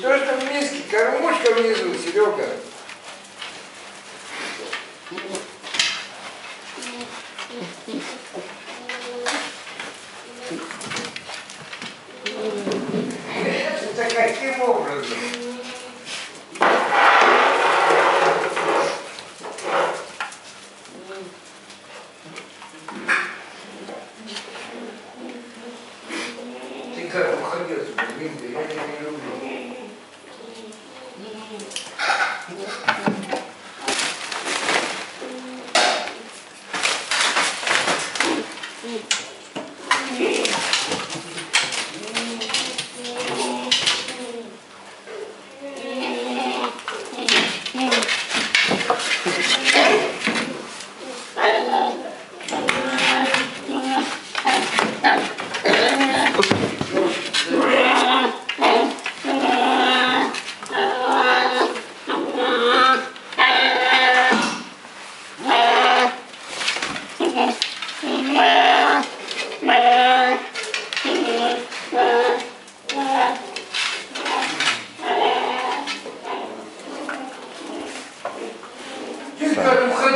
то, что в миске, кормушка внизу, Серега. Это каким образом? Ты как уходи Thank you.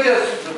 Deus.